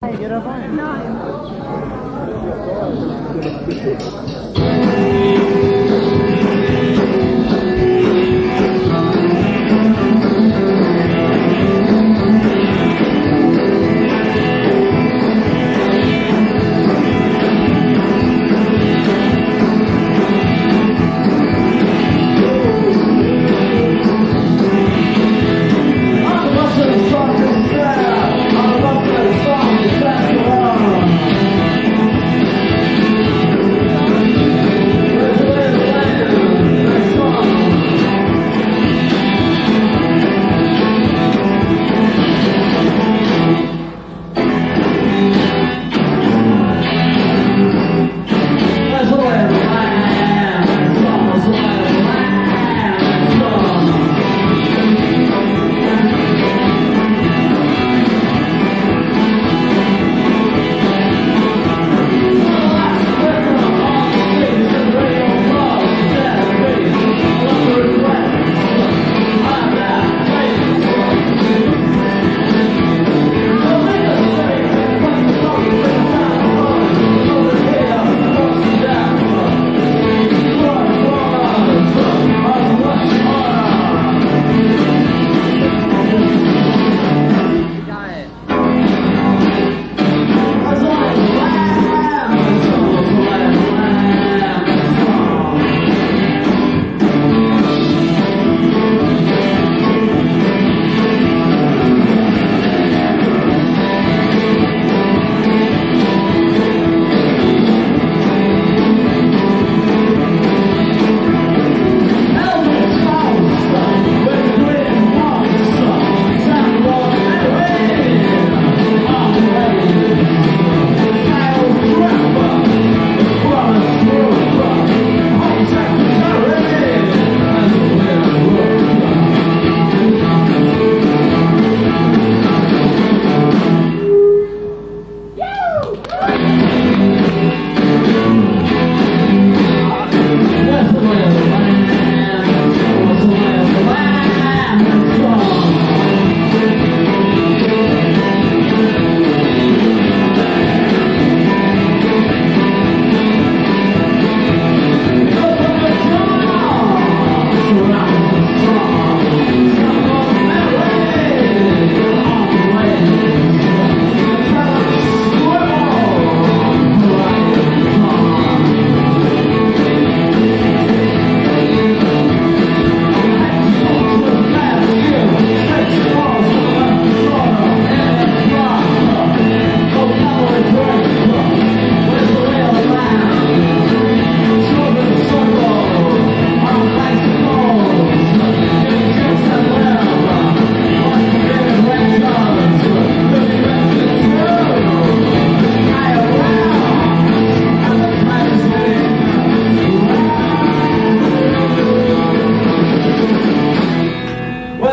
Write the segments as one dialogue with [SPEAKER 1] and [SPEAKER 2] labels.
[SPEAKER 1] Gliela fai? No.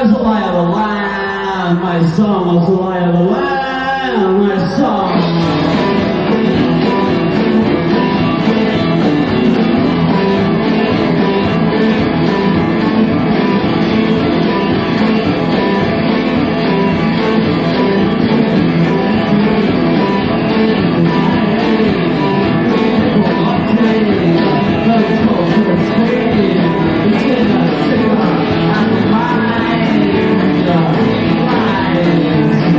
[SPEAKER 1] My song love the song, of the land. my song. Let's go, let's go, let's go, let's Thank you.